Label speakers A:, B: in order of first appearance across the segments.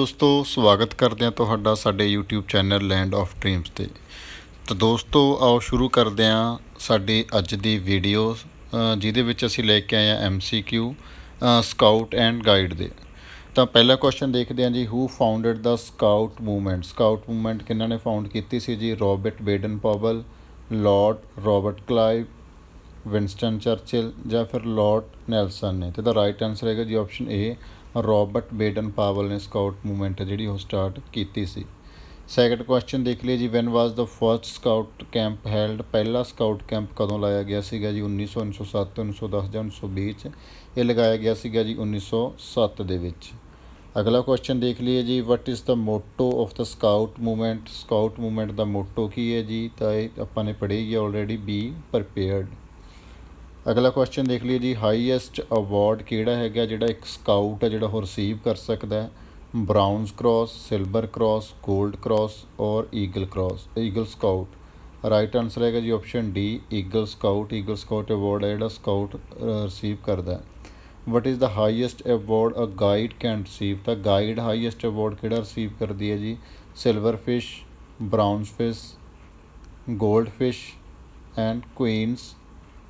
A: ਦੋਸਤੋ, ਸਵਾਗਤ ਕਰਦੇ ਹਾਂ ਤੁਹਾਡਾ ਸਾਡੇ YouTube channel land of dreams ਤੇ। ਤਾਂ ਦੋਸਤੋ, ਆਓ ਸ਼ੁਰੂ ਕਰਦੇ ਹਾਂ ਸਾਡੀ ਅੱਜ ਦੀ ਵੀਡੀਓ ਜਿਹਦੇ ਵਿੱਚ ਅਸੀਂ ਲੈ ਕੇ ਆਏ ਹਾਂ MCQ ਸਕਾਊਟ ਐਂਡ ਗਾਈਡ ਦੇ। ਤਾਂ ਪਹਿਲਾ ਕੁਐਸਚਨ ਦੇਖਦੇ ਹਾਂ ਜੀ who founded the scout movement scout movement ਕਿਹਨਾਂ ਨੇ ਫਾਊਂਡ ਕੀਤੀ ਸੀ ਜੀ? Robert Baden Powell Lord Robert Clive Winston Churchill ਜਾਂ ਫਿਰ ਲਾਰਡ ਨੈਲਸਨ ਨੇ? ਤੇ ਦਾ ਰਾਈਟ ਆਨਸਰ ਹੈਗਾ ਜੀ option A Robert Baden Powell ਨੇ ਸਕਾਊਟ ਮੂਵਮੈਂਟ ਜਿਹੜੀ ਉਹ ਸਟਾਰਟ ਕੀਤੀ ਸੀ। ਸੈਕੰਡ ਕੁਐਸਚਨ ਦੇਖ ਲਈਏ ਜੀ when was the first scout camp held ਪਹਿਲਾ ਸਕਾਊਟ ਕੈਂਪ ਕਦੋਂ ਲਾਇਆ ਗਿਆ ਸੀਗਾ ਜੀ? 1900 1907 1910 ਜਾਂ 1920 ਚ? ਇਹ ਲਗਾਇਆ ਗਿਆ ਸੀਗਾ ਜੀ 1907 ਦੇ ਵਿੱਚ। ਅਗਲਾ ਕੁਐਸਚਨ ਦੇਖ ਲਈਏ ਜੀ what is the motto of the scout movement scout movement the motto ਕੀ ਹੈ ਜੀ? ਤਾਂ ਇਹ ਆਪਾਂ ਨੇ ਪੜ੍ਹੀ ਹੈ ਆਲਰੇਡੀ ਬੀ ਪ੍ਰਪੇਅਰਡ ਅਗਲਾ ਕੁਐਸਚਨ ਦੇਖ ਲਈਏ ਜੀ ਹਾਈਐਸਟ ਅਵਾਰਡ ਕਿਹੜਾ ਹੈਗਾ, ਜਿਹੜਾ ਇੱਕ ਸਕਾਊਟ ਹੈ, ਜਿਹੜਾ ਉਹ ਰਿਸੀਵ ਕਰ ਸਕਦਾ ਹੈ? ਬ੍ਰਾਊਨਜ਼ ਕ੍ਰਾਸ ਸਿਲਵਰ ਕ੍ਰਾਸ 골ਡ cross or eagle cross eagle scout right answer ਹੈਗਾ ਜੀ option D eagle scout eagle scout award ਹੈ, ਜਿਹੜਾ ਸਕਾਊਟ ਰਿਸੀਵ ਕਰਦਾ ਹੈ। What is the highest award a guide can receive ਤਾਂ ਗਾਈਡ ਹਾਈਐਸਟ ਅਵਾਰਡ ਕਿਹੜਾ receive ਕਰਦੀ ਹੈ ਜੀ? ਸਿਲਵਰ ਫਿਸ਼ ਬ੍ਰਾਊਨਜ਼ ਫਿਸ਼ 골ਡ fish and Queen's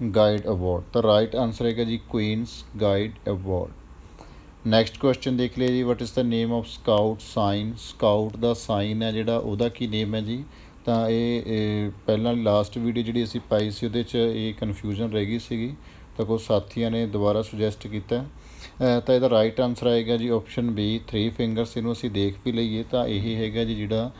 A: guide award ਤਾਂ ਰਾਈਟ ਆਨਸਰ ਹੈਗਾ ਜੀ Queen's guide award next question ਦੇਖ ਲਿਆ ਜੀ what is the name of scout sign scout the sign ਹੈ ਜਿਹੜਾ, ਉਹਦਾ ਕੀ ਨੇਮ ਹੈ ਜੀ? ਤਾਂ ਇਹ ਪਹਿਲਾਂ ਲਾਸਟ ਵੀਡੀਓ ਜਿਹੜੀ ਅਸੀਂ ਪਾਈ ਸੀ, ਉਹਦੇ 'ਚ ਇਹ ਕਨਫਿਊਜ਼ਨ ਰਹਿ ਗਈ ਸੀਗੀ। ਤਾਂ ਕੁਝ ਸਾਥੀਆਂ ਨੇ ਦੁਬਾਰਾ ਸੁਜੈਸਟ ਕੀਤਾ। ਤਾਂ ਇਹਦਾ ਰਾਈਟ ਆਨਸਰ ਆਏਗਾ ਜੀ ਆਪਸ਼ਨ ਬੀ 3 ਫਿੰਗਰਸ ਇਹਨੂੰ ਅਸੀਂ ਦੇਖ ਵੀ ਲਈਏ ਤਾਂ ਇਹ ਹੈਗਾ ਜੀ ਜਿਹੜਾ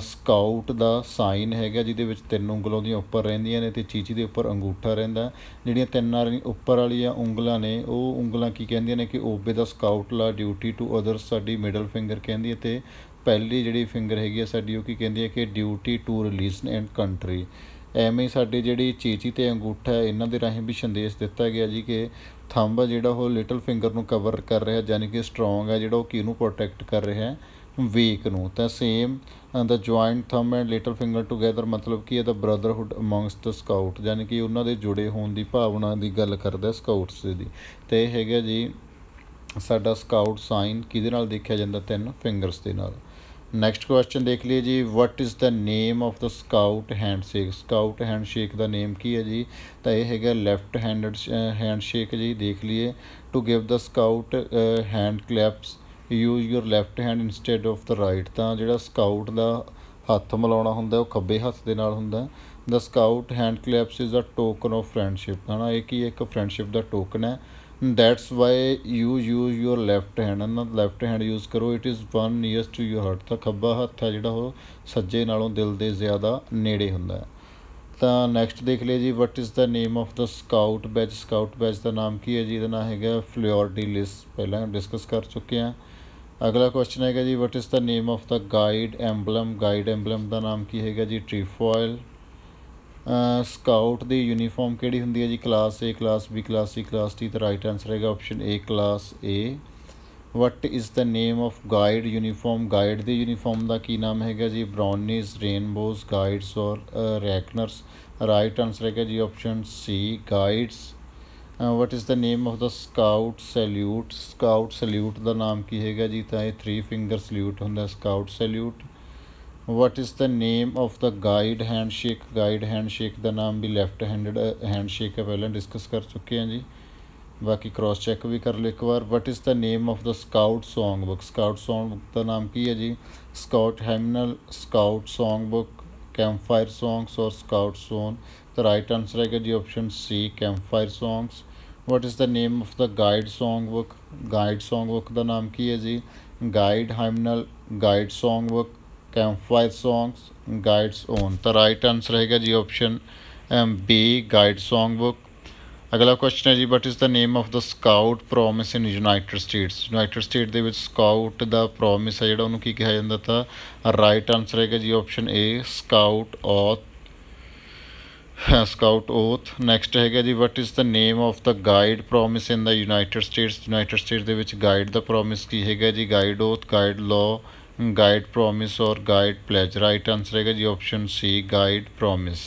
A: ਸਕਾਊਟ ਦਾ ਸਾਈਨ ਹੈਗਾ ਜਿਹਦੇ ਵਿੱਚ ਤਿੰਨ ਉਂਗਲਾਂ ਦੀਆਂ ਉੱਪਰ ਰਹਿੰਦੀਆਂ ਨੇ ਤੇ ਚੀਚੀ ਦੇ ਉੱਪਰ ਅੰਗੂਠਾ ਰਹਿੰਦਾ। ਜਿਹੜੀਆਂ ਤਿੰਨ ਉੱਪਰ ਵਾਲੀਆਂ ਉਂਗਲਾਂ ਨੇ, ਉਹ ਉਂਗਲਾਂ ਕੀ ਕਹਿੰਦੀਆਂ ਨੇ ਕਿ obey the scout law duty to others ਸਾਡੀ ਮਿਡਲ ਫਿੰਗਰ ਕਹਿੰਦੀ ਹੈ ਤੇ ਪਹਿਲੀ ਜਿਹੜੀ ਫਿੰਗਰ ਹੈਗੀ ਆ ਸਾਡੀ, ਉਹ ਕੀ ਕਹਿੰਦੀ ਹੈ ਕਿ duty to religion and country ਐਵੇਂ ਹੀ ਸਾਡੀ ਜਿਹੜੀ ਚੀਚੀ ਤੇ ਅੰਗੂਠਾ ਇਹਨਾਂ ਦੇ ਰਾਹੀਂ ਵੀ ਸੰਦੇਸ਼ ਦਿੱਤਾ ਗਿਆ ਜੀ ਕਿ ਥੰਬ ਆ ਜਿਹੜਾ ਉਹ ਲਿਟਲ ਫਿੰਗਰ ਨੂੰ ਕਵਰ ਕਰ ਰਿਹਾ ਯਾਨੀ ਕਿ ਸਟਰੋਂਗ ਹੈ ਜਿਹੜਾ ਉਹ ਕਿਹਨੂੰ ਪ੍ਰੋਟੈਕਟ ਕਰ ਰਿਹਾ ਹੈ? ਵੀਕ ਨੂੰ। ਤਾਂ same the joint thumb and little finger together ਮਤਲਬ ਕਿ ਇਹਦਾ ਬ੍ਰਦਰਹੁੱਡ ਅਮੰਗਸਟ ਦ ਸਕਾਊਟ ਯਾਨੀ ਕਿ ਉਹਨਾਂ ਦੇ ਜੁੜੇ ਹੋਣ ਦੀ ਭਾਵਨਾ ਦੀ ਗੱਲ ਕਰਦਾ ਸਕਾਊਟਸ ਦੀ। ਤੇ ਇਹ ਹੈਗਾ ਜੀ, ਸਾਡਾ ਸਕਾਊਟ ਸਾਈਨ ਕਿਹਦੇ ਨਾਲ ਦੇਖਿਆ ਜਾਂਦਾ? ਤਿੰਨ ਫਿੰਗਰਸ ਦੇ ਨਾਲ। ਨੈਕਸਟ ਕੁਐਸਚਨ ਦੇਖ ਲਈਏ ਜੀ what is the name of the scout handshake scout handshake the name ਕੀ ਹੈ ਜੀ? ਤਾਂ ਇਹ ਹੈਗਾ ਲੈਫਟ ਹੈਂਡਡ ਹੈਂਡਸ਼ੇਕ ਜੀ, ਦੇਖ ਲਈਏ। To give the scout hand clasp use your left hand instead of the right ਤਾਂ ਜਿਹੜਾ ਸਕਾਊਟ ਦਾ ਹੱਥ ਮਿਲਾਉਣਾ ਹੁੰਦਾ, ਉਹ ਖੱਬੇ ਹੱਥ ਦੇ ਨਾਲ ਹੁੰਦਾ। The scout hand clasp is a token of friendship ਹਨਾ, ਇਹ ਕੀ ਇੱਕ ਫਰੈਂਡਸ਼ਿਪ ਦਾ ਟੋਕਨ ਹੈ। That's why you use your left hand ਨਾ ਲੈਫਟ ਹੈਂਡ ਯੂਜ਼ ਕਰੋ। It is one nearest to your heart ਤਾਂ ਖੱਬਾ ਹੱਥ ਹੈ ਜਿਹੜਾ ਉਹ ਸੱਜੇ ਨਾਲੋਂ ਦਿਲ ਦੇ ਜ਼ਿਆਦਾ ਨੇੜੇ ਹੁੰਦਾ ਹੈ। ਤਾਂ ਨੈਕਸਟ ਦੇਖ ਲਿਆ ਜੀ what is the name of the scout badge scout badge ਦਾ ਨਾਮ ਕੀ ਹੈ ਜੀ? ਇਹਦਾ ਨਾਮ ਹੈਗਾ ਫਲੋਰਡੀਲਿਸ ਪਹਿਲਾਂ ਡਿਸਕਸ ਕਰ ਚੁੱਕੇ ਹਾਂ। ਅਗਲਾ ਕੁਐਸਚਨ ਹੈਗਾ ਜੀ what is the name of the guide emblem guide emblem ਦਾ ਨਾਮ ਕੀ ਹੈਗਾ ਜੀ? ਟ੍ਰੀਫੋਇਲ ਸਕਾਊਟ ਦੀ ਯੂਨੀਫਾਰਮ ਕਿਹੜੀ ਹੁੰਦੀ ਹੈ ਜੀ? Class A class B class C class D ਤਾਂ ਰਾਈਟ ਆਨਸਰ ਹੈਗਾ option A class A. What is the name of guide uniform guide ਦੇ ਯੂਨੀਫਾਰਮ ਦਾ ਕੀ ਨਾਮ ਹੈਗਾ ਜੀ? ਬ੍ਰਾਊਨੀਜ਼ ਰੇਨਬੋਜ਼ ਗਾਈਡਸ ਔਰ ਰੈਕਨਰਸ ਰਾਈਟ ਆਨਸਰ ਹੈਗਾ ਜੀ option C guides what is the name of the scout salute scout salute ਦਾ ਨਾਮ ਕੀ ਹੈਗਾ ਜੀ? ਤਾਂ ਇਹ 3 ਫਿੰਗਰ ਸੈਲਿਊਟ ਹੁੰਦਾ scout salute what is the name of the guide handshake guide handshake ਦਾ ਨਾਮ ਵੀ ਲੈਫਟ ਹੈਂਡਡ ਹੈਂਡਸ਼ੇਕ ਹੈ। ਪਹਿਲਾਂ ਡਿਸਕਸ ਕਰ ਚੁੱਕੇ ਹਾਂ ਜੀ। ਬਾਕੀ ਕ੍ਰਾਸ ਚੈੱਕ ਵੀ ਕਰ ਲਓ ਇੱਕ ਵਾਰ। What is the name of the scout song book scout song book ਦਾ ਨਾਮ ਕੀ ਹੈ ਜੀ? Scout hymnal scout song book campfire songs or scout own ਤਾਂ ਰਾਈਟ ਆਨਸਰ ਹੈਗਾ ਜੀ option C campfire songs what is the name of the guide song book guide song book ਦਾ ਨਾਮ ਕੀ ਹੈ ਜੀ? Guide hymnal guide song book campfire songs, guides own. ਤਾਂ right answer ਹੈਗਾ ਜੀ ਆਪਸ਼ਨ ਬੀ ਗਾਈਡ Song ਬੁੱਕ ਅਗਲਾ question ਹੈ ਜੀ what is the name of the scout promise in United States United State ਦੇ ਵਿੱਚ ਸਕਾਊਟ ਦਾ ਪ੍ਰੋਮਿਸ ਹੈ ਜਿਹੜਾ ਉਹਨੂੰ ਕੀ ਕਿਹਾ ਜਾਂਦਾ ਤਾਂ ਰਾਈਟ ਆਨਸਰ ਹੈਗਾ ਜੀ option A scout oath scout oath next ਹੈਗਾ ਜੀ what is the name of the guide promise in the United States United State ਦੇ ਵਿੱਚ ਗਾਈਡ ਦਾ ਪ੍ਰੋਮਿਸ ਕੀ ਹੈਗਾ ਜੀ guide oath guide law guide promise or guide pledge right answer ਹੈਗਾ ਜੀ option C guide promise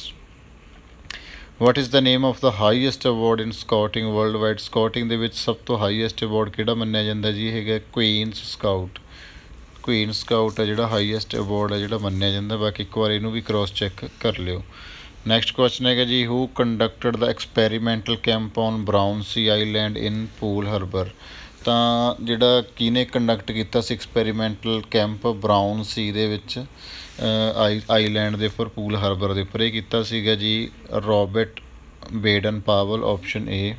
A: what is the name of the highest award in scouting worldwide scouting ਦੇ ਵਿੱਚ ਸਭ ਤੋਂ ਹਾਈਐਸਟ ਅਵਾਰਡ ਕਿਹੜਾ ਮੰਨਿਆ ਜਾਂਦਾ ਜੀ? ਹੈਗਾ ਕੁਈਨਸ ਸਕਾਊਟ ਕੁਈਨ ਸਕਾਊਟ ਹੈ ਜਿਹੜਾ ਹਾਈਐਸਟ ਅਵਾਰਡ ਹੈ ਜਿਹੜਾ ਮੰਨਿਆ ਜਾਂਦਾ। ਬਾਕੀ ਇੱਕ ਵਾਰ ਇਹਨੂੰ ਵੀ ਕ੍ਰੋਸ ਚੈੱਕ ਕਰ ਲਿਓ। ਨੈਕਸਟ ਕੁਐਸਚਨ ਹੈਗਾ ਜੀ who conducted the experimental camp on Brownsea Island in Poole Harbour ਤਾਂ ਜਿਹੜਾ ਕਿਨੇ ਕੰਡਕਟ ਕੀਤਾ ਸੀ ਐਕਸਪੈਰੀਮੈਂਟਲ ਕੈਂਪ ਬ੍ਰਾਊਨ ਸੀ ਦੇ ਵਿੱਚ ਆਈਲੈਂਡ ਦੇ ਉੱਪਰ ਪੂਲ ਹਾਰਬਰ ਦੇ ਉੱਪਰ, ਇਹ ਕੀਤਾ ਸੀਗਾ ਜੀ Robert Baden Powell option A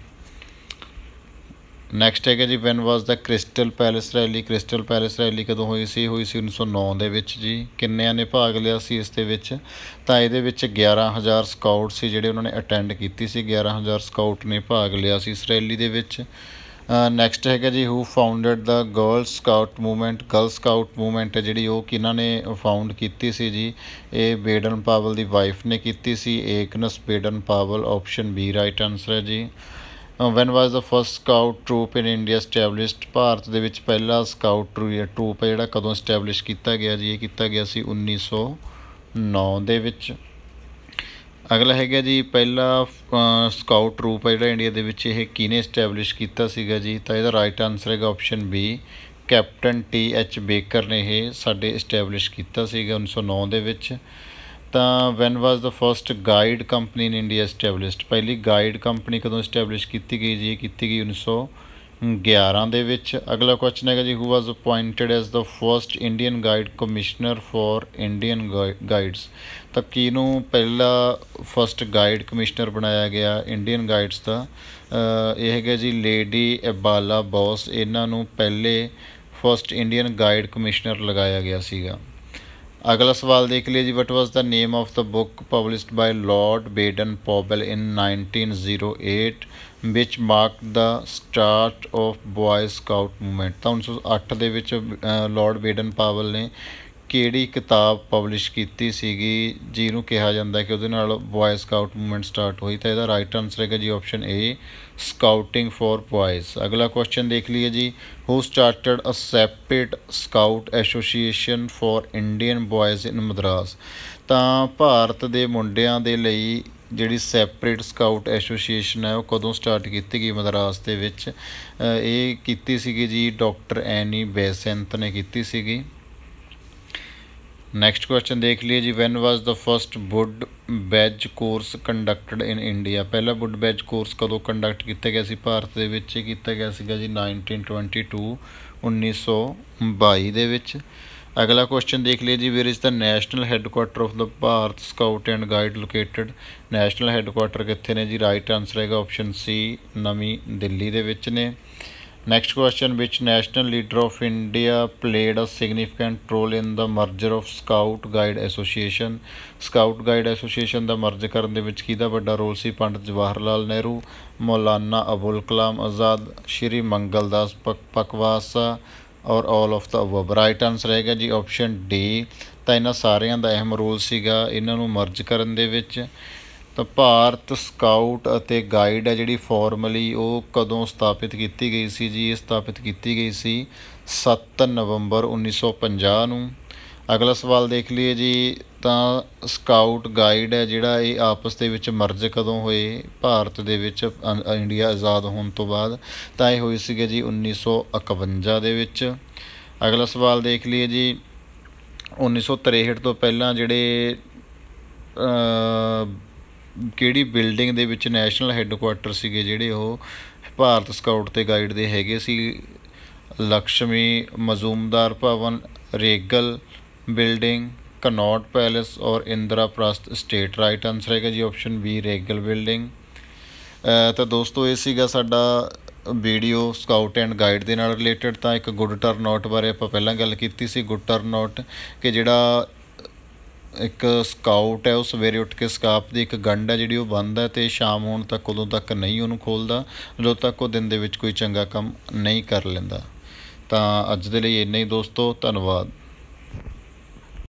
A: next ਹੈਗਾ ਜੀ when was the Crystal Palace rally Crystal Palace rally ਕਦੋਂ ਹੋਈ ਸੀ? ਹੋਈ ਸੀ 1909 ਦੇ ਵਿੱਚ ਜੀ। ਕਿੰਨਿਆਂ ਨੇ ਭਾਗ ਲਿਆ ਸੀ ਇਸ ਦੇ ਵਿੱਚ? ਤਾਂ ਇਹਦੇ ਵਿੱਚ 11000 ਸਕਾਊਟ ਸੀ ਜਿਹੜੇ ਉਹਨਾਂ ਨੇ ਅਟੈਂਡ ਕੀਤੀ ਸੀ। 11000 ਸਕਾਊਟ ਨੇ ਭਾਗ ਲਿਆ ਸੀ ਇਸ ਰੈਲੀ ਦੇ ਵਿੱਚ। ਨੈਕਸਟ ਹੈਗਾ ਜੀ who founded the girl scout movement girl scout movement ਹੈ ਜਿਹੜੀ ਉਹ ਕਿਹਨਾਂ ਨੇ ਫਾਊਂਡ ਕੀਤੀ ਸੀ ਜੀ? ਇਹ ਬੇਡਨ ਪਾਵਲ ਦੀ ਵਾਈਫ ਨੇ ਕੀਤੀ ਸੀ, Agnes Baden Powell option B right answer ਹੈ ਜੀ। When was the first scout troop in India established Bharat ਦੇ ਵਿੱਚ ਪਹਿਲਾ ਸਕਾਊਟ ਟਰੂਪ ਹੈ ਜਿਹੜਾ ਕਦੋਂ ਸਟੈਬਲਿਸ਼ ਕੀਤਾ ਗਿਆ ਜੀ? ਇਹ ਕੀਤਾ ਗਿਆ ਸੀ 1909 ਦੇ ਵਿੱਚ। ਅਗਲਾ ਹੈਗਾ ਜੀ, ਪਹਿਲਾ ਸਕਾਊਟ ਰੂਪ ਹੈ ਜਿਹੜਾ ਇੰਡੀਆ ਦੇ ਵਿੱਚ ਇਹ ਕਿਨੇ ਸਟੈਬਲਿਸ਼ ਕੀਤਾ ਸੀਗਾ ਜੀ? ਤਾਂ ਇਹਦਾ ਰਾਈਟ ਆਨਸਰ ਹੈਗਾ option B captain T H Baker ਨੇ ਇਹ ਸਾਡੇ ਸਟੈਬਲਿਸ਼ ਕੀਤਾ ਸੀਗਾ 1909 ਦੇ ਵਿੱਚ। ਤਾਂ when was the first guide company in India established ਪਹਿਲੀ ਗਾਈਡ ਕੰਪਨੀ ਕਦੋਂ ਸਟੈਬਲਿਸ਼ ਕੀਤੀ ਗਈ ਜੀ? ਇਹ ਕੀਤੀ ਗਈ 1900 11 ਦੇ ਵਿੱਚ ਅਗਲਾ ਕੁਐਸਚਨ ਹੈਗਾ ਜੀ who was appointed as the first Indian guide commissioner for Indian guides ਤਾਂ ਕਿਹਨੂੰ ਪਹਿਲਾ ਫਰਸਟ ਗਾਈਡ ਕਮਿਸ਼ਨਰ ਬਣਾਇਆ ਗਿਆ ਇੰਡੀਅਨ ਗਾਈਡਸ ਦਾ? ਇਹ ਹੈਗਾ ਜੀ ਲੇਡੀ ਐਬਾਲਾ ਬੌਸ ਇਹਨਾਂ ਨੂੰ ਪਹਿਲੇ ਫਰਸਟ ਇੰਡੀਅਨ ਗਾਈਡ ਕਮਿਸ਼ਨਰ ਲਗਾਇਆ ਗਿਆ ਸੀਗਾ। ਅਗਲਾ ਸਵਾਲ ਦੇਖ ਲਿਆ ਜੀ what was the name of the book published by lord Baden Powell in 1908 which mark the start of boy scout movement ਤਾਂ 1908 ਦੇ ਵਿੱਚ ਲਾਰਡ ਬੇਡਨ ਪਾਵਲ ਨੇ ਕਿਹੜੀ ਕਿਤਾਬ ਪਬਲਿਸ਼ ਕੀਤੀ ਸੀਗੀ, ਜਿਹਨੂੰ ਕਿਹਾ ਜਾਂਦਾ ਕਿ ਉਹਦੇ ਨਾਲ ਬॉय ਸਕਾਊਟ ਮੂਵਮੈਂਟ ਸਟਾਰਟ ਹੋਈ? ਤਾਂ ਇਹਦਾ ਰਾਈਟ ਆਨਸਰ ਹੈਗਾ ਜੀ option A scouting for boys ਅਗਲਾ ਕੁਐਸਚਨ ਦੇਖ ਲਈਏ ਜੀ। Who started a separate scout association for Indian boys in Madras ਤਾਂ ਭਾਰਤ ਦੇ ਮੁੰਡਿਆਂ ਦੇ ਲਈ ਜਿਹੜੀ ਸੈਪਰੇਟ ਸਕਾਊਟ ਐਸੋਸੀਏਸ਼ਨ ਹੈ, ਉਹ ਕਦੋਂ ਸਟਾਰਟ ਕੀਤੀ ਗਈ ਮਦਰਾਸ ਦੇ ਵਿੱਚ? ਇਹ ਕੀਤੀ ਸੀਗੀ ਜੀ ਡਾਕਟਰ ਐਨੀ ਬੈਸੈਂਤ ਨੇ ਕੀਤੀ ਸੀਗੀ। ਨੈਕਸਟ ਕੁਐਸਚਨ ਦੇਖ ਲਈਏ ਜੀ when was the first wood badge course conducted in India ਪਹਿਲਾ ਵੁੱਡ ਬੈਜ ਕੋਰਸ ਕਦੋਂ ਕੰਡਕਟ ਕੀਤਾ ਗਿਆ ਸੀ? ਭਾਰਤ ਦੇ ਵਿੱਚ ਕੀਤਾ ਗਿਆ ਸੀਗਾ ਜੀ 1922 1922 ਦੇ ਵਿੱਚ। ਅਗਲਾ ਕੁਐਸਚਨ ਦੇਖ ਲਈਏ ਜੀ where is the national headquarter of the Bharat scout and guide located national headquarter ਕਿੱਥੇ ਨੇ ਜੀ? ਰਾਈਟ ਆਨਸਰ ਹੈਗਾ ਆਪਸ਼ਨ ਸੀ ਨਵੀਂ ਦਿੱਲੀ ਦੇ ਵਿੱਚ ਨੇ। Next question Which national leader of India played a significant role in the merger of Scout Guide Association? Scout Guide Association ਦਾ merge ਕਰਨ ਦੇ ਵਿੱਚ ਕਿਹਦਾ ਵੱਡਾ role C Pandit Jawahar Lal Nehru Maulana Abul Kalam Azad Shri Mangal Das Pakvasa or all of the above right answer ਹੈਗਾ ਜੀ option D ਤਾਂ ਇਹਨਾਂ ਸਾਰਿਆਂ ਦਾ ਅਹਿਮ ਰੋਲ ਸੀਗਾ ਇਹਨਾਂ ਨੂੰ ਮਰਜ ਕਰਨ ਦੇ ਵਿੱਚ ਤਾਂ ਭਾਰਤ ਸਕਾਊਟ ਅਤੇ ਗਾਈਡ ਹੈ ਜਿਹੜੀ ਫਾਰਮਲੀ ਉਹ ਕਦੋਂ ਸਥਾਪਿਤ ਕੀਤੀ ਗਈ ਸੀ ਜੀ? ਇਹ ਸਥਾਪਿਤ ਕੀਤੀ ਗਈ ਸੀ 7 ਨਵੰਬਰ 1950 ਨੂੰ। ਅਗਲਾ ਸਵਾਲ ਦੇਖ ਲਈਏ ਜੀ, ਤਾਂ ਸਕਾਊਟ ਗਾਈਡ ਹੈ ਜਿਹੜਾ ਇਹ ਆਪਸ ਦੇ ਵਿੱਚ ਮਰਜ ਕਦੋਂ ਹੋਏ? ਭਾਰਤ ਦੇ ਵਿੱਚ ਇੰਡੀਆ ਆਜ਼ਾਦ ਹੋਣ ਤੋਂ ਬਾਅਦ। ਤਾਂ ਇਹ ਹੋਈ ਸੀਗੇ ਜੀ 1951 ਦੇ ਵਿੱਚ। ਅਗਲਾ ਸਵਾਲ ਦੇਖ ਲਈਏ ਜੀ 1963 ਤੋਂ ਪਹਿਲਾਂ ਜਿਹੜੇ ਕਿਹੜੀ ਬਿਲਡਿੰਗ ਦੇ ਵਿੱਚ ਨੈਸ਼ਨਲ ਹੈੱਡਕੁਆਟਰ ਸੀਗੇ ਜਿਹੜੇ ਉਹ ਭਾਰਤ ਸਕਾਊਟ ਤੇ ਗਾਈਡ ਦੇ ਹੈਗੇ ਸੀ? Lakshmi Mazumdar Bhavan, regal building Connaught Place or Indraprastha estate right answer ਹੈਗਾ ਜੀ ਆਪਸ਼ਨ ਬੀ ਰੇਗਲ ਬਿਲਡਿੰਗ ਤਾਂ ਦੋਸਤੋ, ਇਹ ਸੀਗਾ ਸਾਡਾ ਵੀਡੀਓ ਸਕਾਊਟ ਐਂਡ ਗਾਈਡ ਦੇ ਨਾਲ ਰਿਲੇਟਡ ਤਾਂ ਇੱਕ ਗੁੱਡ ਟਰਨ ਆਊਟ ਬਾਰੇ ਆਪਾਂ ਪਹਿਲਾਂ ਗੱਲ ਕੀਤੀ ਸੀ, ਗੁੱਡ ਟਰਨ ਆਊਟ ਕਿ ਜਿਹੜਾ ਇੱਕ ਸਕਾਊਟ ਹੈ, ਉਹ ਸਵੇਰੇ ਉੱਠ ਕੇ ਸਕਾਪ ਦੀ ਇੱਕ ਗੰਢ ਹੈ ਜਿਹੜੀ ਉਹ ਬੰਦ ਹੈ ਤੇ ਸ਼ਾਮ ਹੋਣ ਤੱਕ, ਉਦੋਂ ਤੱਕ ਨਹੀਂ ਉਹਨੂੰ ਖੋਲਦਾ, ਜਦੋਂ ਤੱਕ ਉਹ ਦਿਨ ਦੇ ਵਿੱਚ ਕੋਈ ਚੰਗਾ ਕੰਮ ਨਹੀਂ ਕਰ ਲੈਂਦਾ। ਤਾਂ ਅੱਜ ਦੇ ਲਈ ਇੰਨਾ ਹੀ ਦੋਸਤੋ, ਧੰਨਵਾਦ।